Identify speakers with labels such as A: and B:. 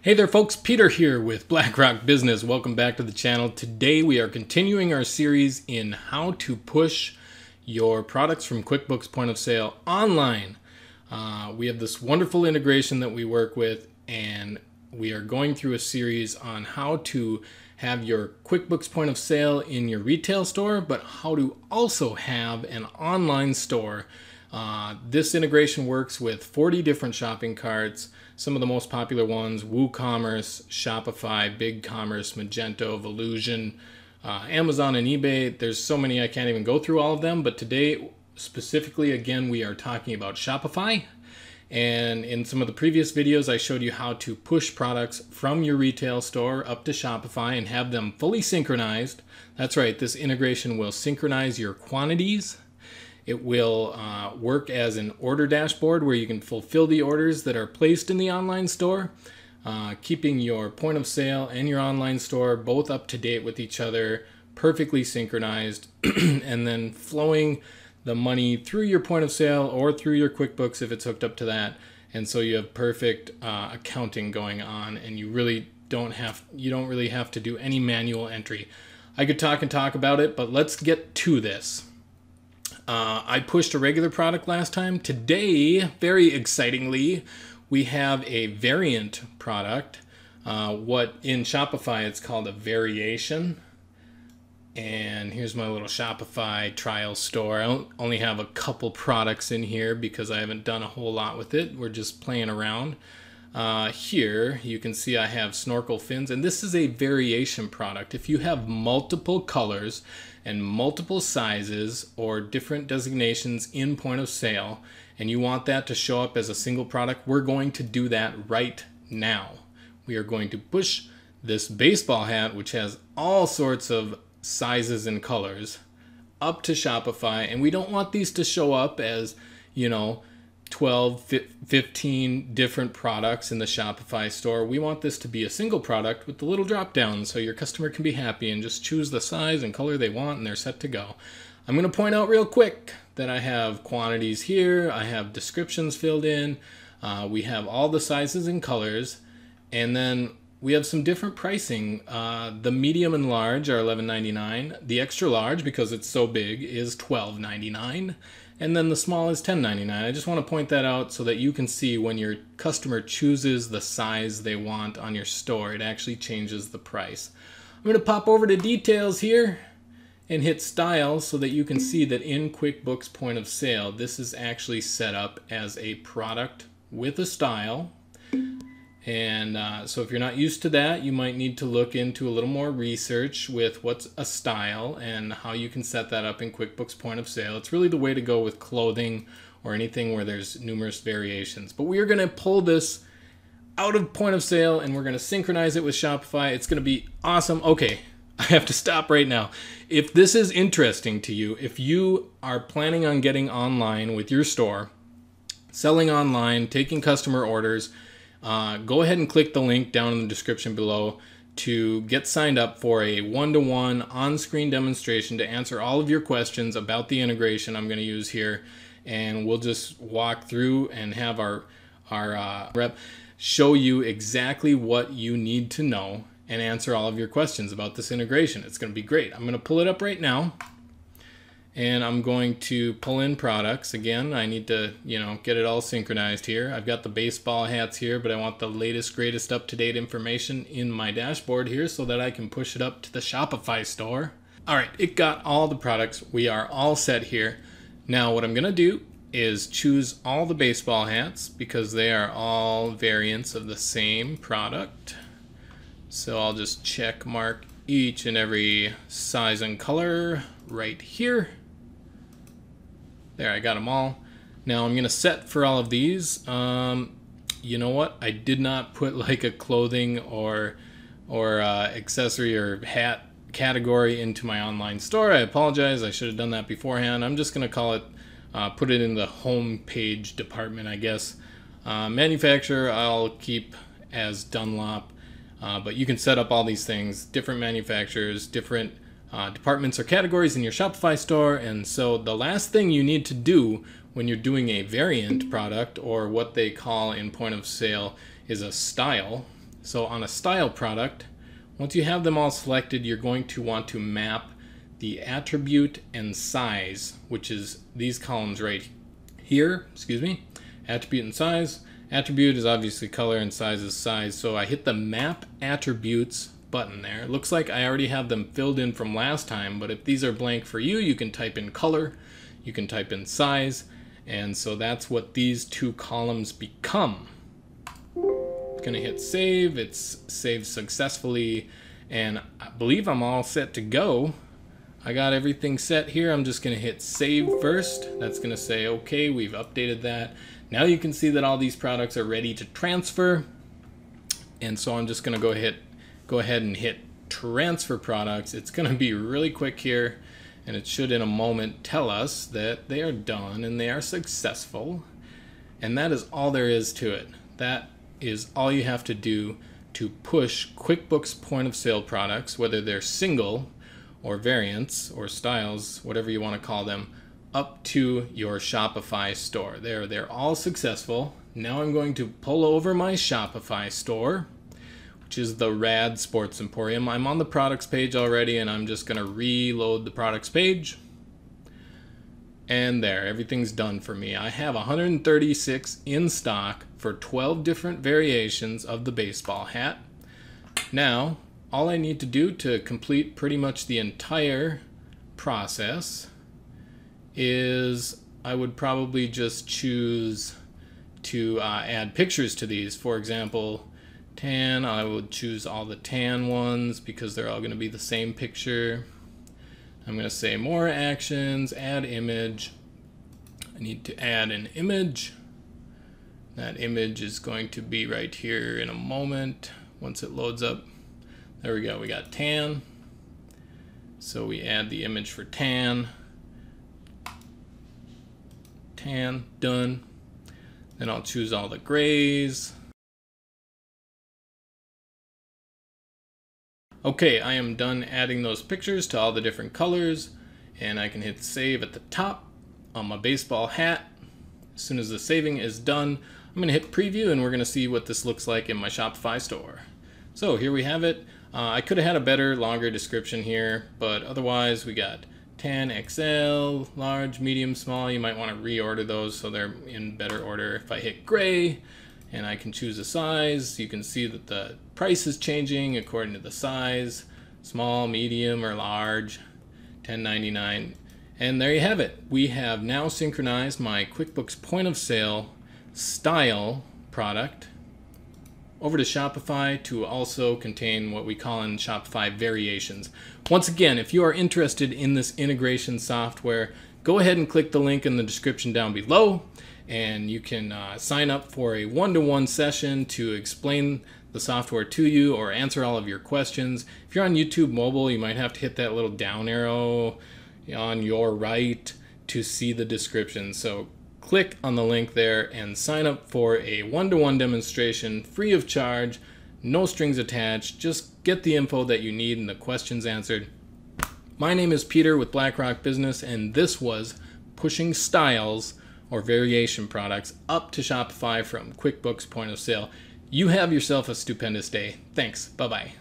A: Hey there folks, Peter here with BlackRock Business. Welcome back to the channel. Today we are continuing our series in how to push your products from QuickBooks Point of Sale online. Uh, we have this wonderful integration that we work with and we are going through a series on how to have your QuickBooks Point of Sale in your retail store, but how to also have an online store. Uh, this integration works with 40 different shopping carts some of the most popular ones WooCommerce, Shopify, BigCommerce, Magento, Volusion, uh, Amazon, and eBay. There's so many I can't even go through all of them, but today, specifically, again, we are talking about Shopify. And in some of the previous videos, I showed you how to push products from your retail store up to Shopify and have them fully synchronized. That's right, this integration will synchronize your quantities it will uh, work as an order dashboard where you can fulfill the orders that are placed in the online store, uh, keeping your point of sale and your online store both up to date with each other, perfectly synchronized, and then flowing the money through your point of sale or through your QuickBooks if it's hooked up to that. And so you have perfect uh, accounting going on, and you really don't have you don't really have to do any manual entry. I could talk and talk about it, but let's get to this. Uh, I pushed a regular product last time. Today, very excitingly, we have a variant product. Uh, what in Shopify it's called a variation. And here's my little Shopify trial store. I only have a couple products in here because I haven't done a whole lot with it. We're just playing around. Uh, here you can see I have snorkel fins and this is a variation product. If you have multiple colors and multiple sizes or different designations in point of sale and you want that to show up as a single product, we're going to do that right now. We are going to push this baseball hat, which has all sorts of sizes and colors, up to Shopify. And we don't want these to show up as, you know, 12, 15 different products in the Shopify store. We want this to be a single product with the little drop down so your customer can be happy and just choose the size and color they want and they're set to go. I'm going to point out real quick that I have quantities here, I have descriptions filled in, uh, we have all the sizes and colors, and then we have some different pricing. Uh, the medium and large are $11.99. The extra large, because it's so big, is $12.99 and then the small is $10.99. I just want to point that out so that you can see when your customer chooses the size they want on your store, it actually changes the price. I'm going to pop over to details here and hit style so that you can see that in QuickBooks point of sale, this is actually set up as a product with a style and uh, so if you're not used to that, you might need to look into a little more research with what's a style and how you can set that up in QuickBooks Point of Sale. It's really the way to go with clothing or anything where there's numerous variations. But we are going to pull this out of Point of Sale and we're going to synchronize it with Shopify. It's going to be awesome. Okay, I have to stop right now. If this is interesting to you, if you are planning on getting online with your store, selling online, taking customer orders, uh, go ahead and click the link down in the description below to get signed up for a one-to-one on-screen demonstration to answer all of your questions about the integration I'm going to use here and we'll just walk through and have our our uh, rep show you exactly what you need to know and answer all of your questions about this integration. It's going to be great. I'm going to pull it up right now and I'm going to pull in products. Again I need to you know get it all synchronized here. I've got the baseball hats here but I want the latest greatest up-to-date information in my dashboard here so that I can push it up to the Shopify store. Alright it got all the products. We are all set here. Now what I'm gonna do is choose all the baseball hats because they are all variants of the same product. So I'll just check mark each and every size and color right here there, I got them all. Now I'm gonna set for all of these. Um, you know what? I did not put like a clothing or or uh, accessory or hat category into my online store. I apologize. I should have done that beforehand. I'm just gonna call it, uh, put it in the home page department, I guess. Uh, manufacturer, I'll keep as Dunlop, uh, but you can set up all these things, different manufacturers, different uh, departments or categories in your Shopify store. And so the last thing you need to do when you're doing a variant product or what they call in point of sale is a style So on a style product, once you have them all selected, you're going to want to map the attribute and size, which is these columns right here, excuse me, attribute and size. Attribute is obviously color and size is size. So I hit the map attributes button there. Looks like I already have them filled in from last time, but if these are blank for you, you can type in color, you can type in size, and so that's what these two columns become. I'm gonna hit save, it's saved successfully, and I believe I'm all set to go. I got everything set here. I'm just gonna hit save first. That's gonna say, okay, we've updated that. Now you can see that all these products are ready to transfer. And so I'm just gonna go hit go ahead and hit transfer products. It's going to be really quick here and it should in a moment tell us that they are done and they are successful. And that is all there is to it. That is all you have to do to push QuickBooks point of sale products, whether they're single or variants or styles, whatever you want to call them, up to your Shopify store. There, they're all successful. Now I'm going to pull over my Shopify store which is the Rad Sports Emporium. I'm on the products page already and I'm just going to reload the products page. And there, everything's done for me. I have 136 in stock for 12 different variations of the baseball hat. Now, all I need to do to complete pretty much the entire process is I would probably just choose to uh, add pictures to these. For example, tan. I would choose all the tan ones because they're all going to be the same picture. I'm going to say more actions, add image. I need to add an image. That image is going to be right here in a moment once it loads up. There we go, we got tan. So we add the image for tan. Tan, done. Then I'll choose all the grays. Okay, I am done adding those pictures to all the different colors and I can hit save at the top on my baseball hat. As soon as the saving is done, I'm going to hit preview and we're going to see what this looks like in my Shopify store. So here we have it. Uh, I could have had a better, longer description here, but otherwise we got tan XL, large, medium, small. You might want to reorder those so they're in better order. If I hit gray, and I can choose a size. You can see that the price is changing according to the size, small, medium, or large, 10.99. And there you have it. We have now synchronized my QuickBooks point of sale style product over to Shopify to also contain what we call in Shopify variations. Once again, if you are interested in this integration software, go ahead and click the link in the description down below and you can uh, sign up for a one-to-one session to explain the software to you or answer all of your questions. If you're on YouTube mobile, you might have to hit that little down arrow on your right to see the description. So click on the link there and sign up for a one-to-one demonstration free of charge, no strings attached. Just get the info that you need and the questions answered. My name is Peter with BlackRock Business and this was Pushing Styles or variation products up to Shopify from QuickBooks point of sale. You have yourself a stupendous day. Thanks. Bye bye.